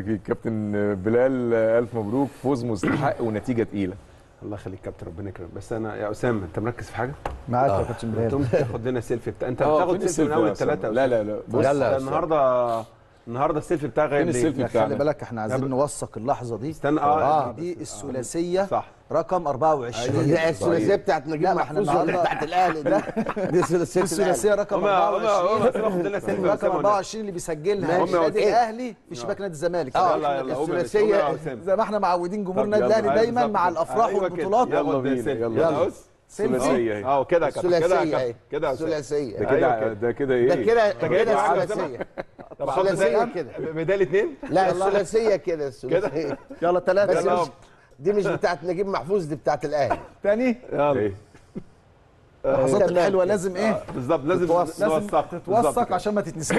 كابتن بلال ألف مبروك فوز مستحق ونتيجة تقيلة. الله يخليك كابتن ربنا يكرمك. بس أنا يا أسامة أنت مركز في حاجة؟ معاك يا كابتن بلال. تاخد لنا سيلفي أنت آه، بتاخد فين سيلفي من أول أسامة؟ ثلاثة لا لا لا بص. النهارده النهارده السيلفي بتاعك غايب؟ السيلفي خلي بتاعنا بالك إحنا عايزين نوثق اللحظة دي استنى آه, آه دي الثلاثية صح رقم 24 دي الثلاثية بتاعت نجيب محفوظ بتاعت الأهلي ده دي ثلاثيه الثلاثية رقم هم هم 24 هم باخد لنا سيلفي يا رقم أسامة. 24 اللي بيسجلها. النادي؟ الأهلي في شباك نادي الزمالك آه، أسامة. زي ما إحنا معودين جمهور النادي يلا، الأهلي أيوة دايما مع. الأفراح أيوة. والبطولات يلا يلا بينا،. يلا. ثلاثية آه كده كده الثلاثيه كده. ده الثلاثيه كده أيوة ده كده إيه ده كده الثلاثيه طب الثلاثية كده. بدال اثنين لا الثلاثية كده الثلاثية. يلا ثلاثة. مش دي مش بتاعت نجيب محفوظ دي بتاعت الأهلي. تاني؟ يلا. اللحظات تمام. الحلوة لازم إيه؟ بالظبط لازم لازم نوثق بالظبط. تتوثق كده. عشان ما تتنسيش.